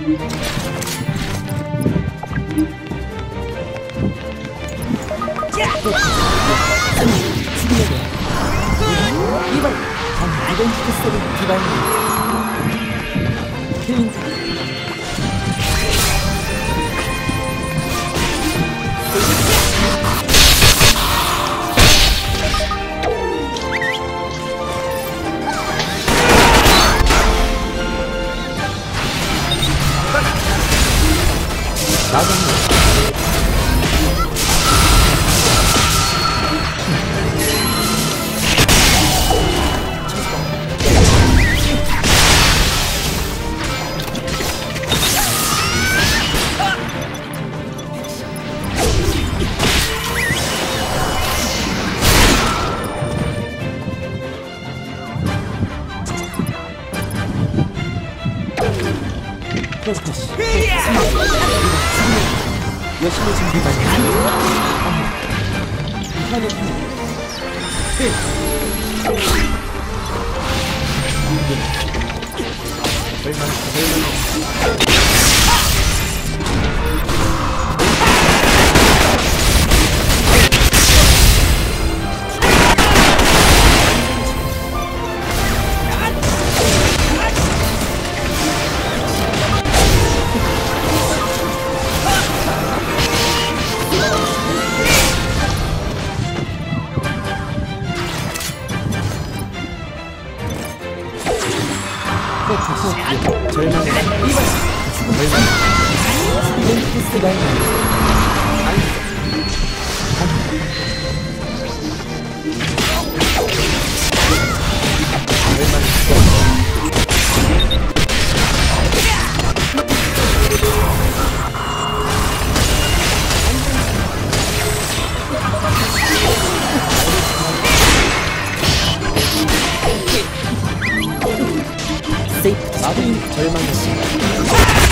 이번 전 아이덴티티 속의 디바인입니다. 힐링 나도 프로스토스 열심히 준비하자 이판의 프로토스 절망의 이번 절망 이덴티스가 나도 절망했습니다.